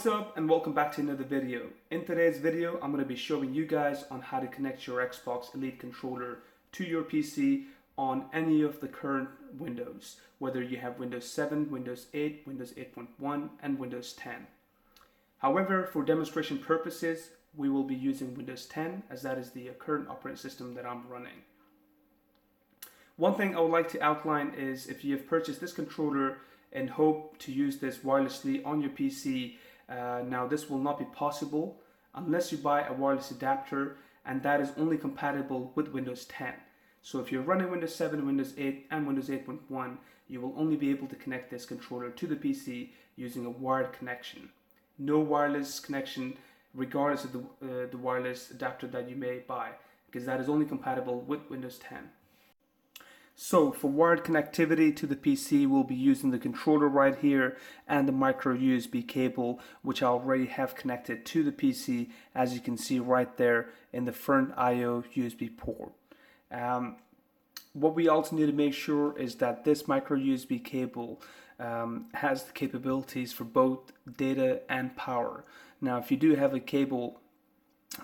What's up and welcome back to another video. In today's video I'm going to be showing you guys on how to connect your Xbox Elite controller to your PC on any of the current Windows, whether you have Windows 7, Windows 8, Windows 8.1 and Windows 10. However, for demonstration purposes, we will be using Windows 10 as that is the uh, current operating system that I'm running. One thing I would like to outline is if you have purchased this controller and hope to use this wirelessly on your PC, uh, now this will not be possible unless you buy a wireless adapter and that is only compatible with Windows 10. So if you're running Windows 7, Windows 8 and Windows 8.1, you will only be able to connect this controller to the PC using a wired connection. No wireless connection regardless of the, uh, the wireless adapter that you may buy because that is only compatible with Windows 10. So for wired connectivity to the PC, we'll be using the controller right here and the micro USB cable, which I already have connected to the PC, as you can see right there in the front IO USB port. Um, what we also need to make sure is that this micro USB cable um, has the capabilities for both data and power. Now, if you do have a cable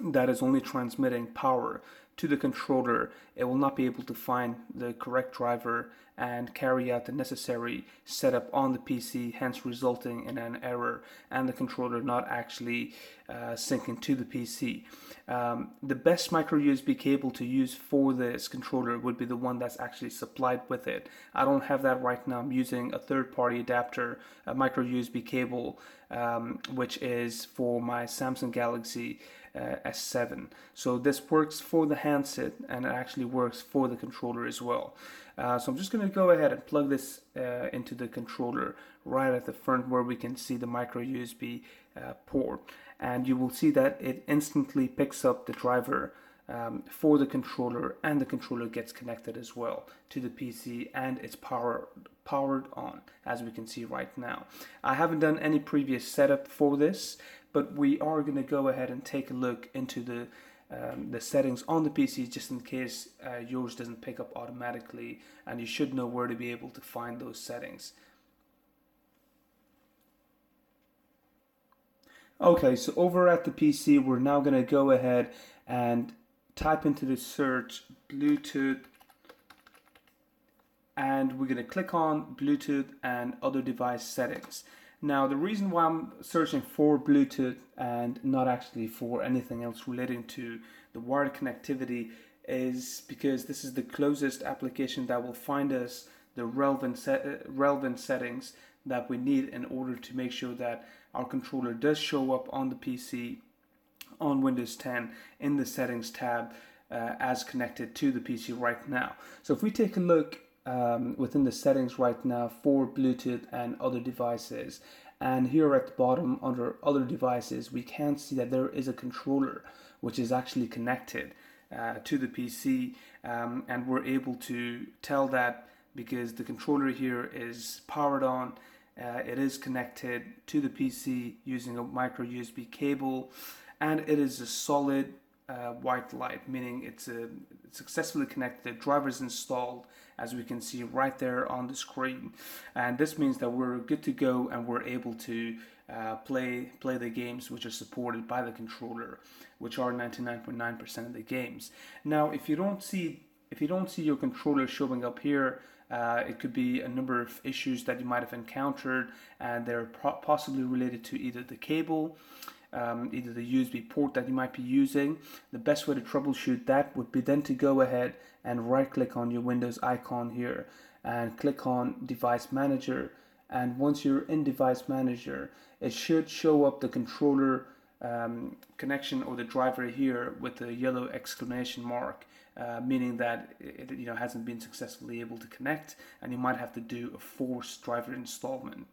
that is only transmitting power to the controller, it will not be able to find the correct driver and carry out the necessary setup on the PC, hence resulting in an error and the controller not actually uh, syncing to the PC. Um, the best micro USB cable to use for this controller would be the one that's actually supplied with it. I don't have that right now. I'm using a third party adapter, a micro USB cable, um, which is for my Samsung Galaxy uh, S7. So this works for the handset and it actually works for the controller as well. Uh, so I'm just going to go ahead and plug this uh, into the controller right at the front where we can see the micro USB uh, port and you will see that it instantly picks up the driver um, for the controller and the controller gets connected as well to the PC and it's power, powered on as we can see right now. I haven't done any previous setup for this but we are going to go ahead and take a look into the um, the settings on the PC just in case uh, yours doesn't pick up automatically and you should know where to be able to find those settings. Okay, so over at the PC, we're now going to go ahead and type into the search Bluetooth and we're going to click on Bluetooth and other device settings. Now the reason why I'm searching for Bluetooth and not actually for anything else relating to the wired connectivity is because this is the closest application that will find us the relevant, set, uh, relevant settings that we need in order to make sure that our controller does show up on the PC on Windows 10 in the settings tab uh, as connected to the PC right now. So if we take a look um, within the settings right now for Bluetooth and other devices. And here at the bottom under other devices, we can see that there is a controller which is actually connected uh, to the PC. Um, and we're able to tell that because the controller here is powered on. Uh, it is connected to the PC using a micro USB cable and it is a solid uh, white light, meaning it's a, successfully connected, The driver's installed, as we can see right there on the screen. And this means that we're good to go and we're able to uh, play play the games which are supported by the controller, which are 99.9% of the games. Now, if you don't see if you don't see your controller showing up here, uh, it could be a number of issues that you might have encountered, and they're possibly related to either the cable um, either the USB port that you might be using. The best way to troubleshoot that would be then to go ahead and right click on your Windows icon here and click on device manager and once you're in device manager it should show up the controller um, connection or the driver here with the yellow exclamation mark uh, meaning that it you know hasn't been successfully able to connect and you might have to do a forced driver installment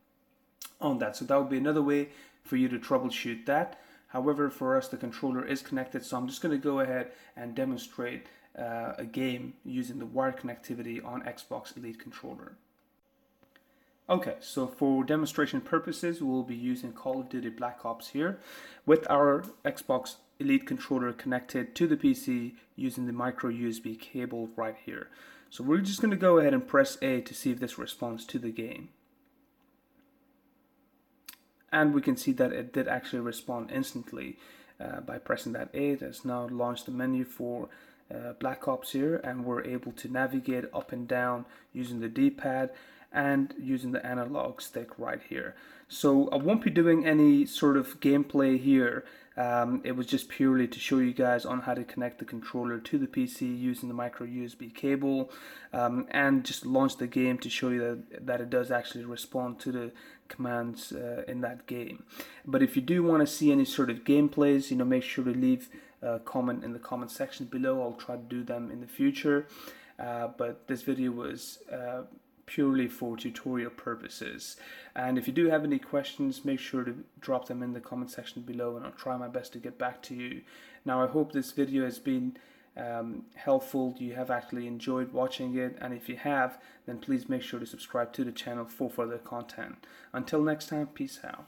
on that so that would be another way for you to troubleshoot that. However, for us, the controller is connected, so I'm just going to go ahead and demonstrate uh, a game using the wired connectivity on Xbox Elite controller. Okay, so for demonstration purposes, we'll be using Call of Duty Black Ops here with our Xbox Elite controller connected to the PC using the micro USB cable right here. So we're just going to go ahead and press A to see if this responds to the game and we can see that it did actually respond instantly uh, by pressing that 8 it's now launched the menu for uh, Black Ops here and we're able to navigate up and down using the d-pad and using the analog stick right here. So I won't be doing any sort of gameplay here um, it was just purely to show you guys on how to connect the controller to the PC using the micro USB cable um, and just launch the game to show you that, that it does actually respond to the commands uh, in that game. But if you do want to see any sort of gameplays, you know, make sure to leave a comment in the comment section below. I'll try to do them in the future. Uh, but this video was uh, purely for tutorial purposes. And if you do have any questions, make sure to drop them in the comment section below and I'll try my best to get back to you. Now I hope this video has been um, helpful, you have actually enjoyed watching it and if you have, then please make sure to subscribe to the channel for further content. Until next time, peace out.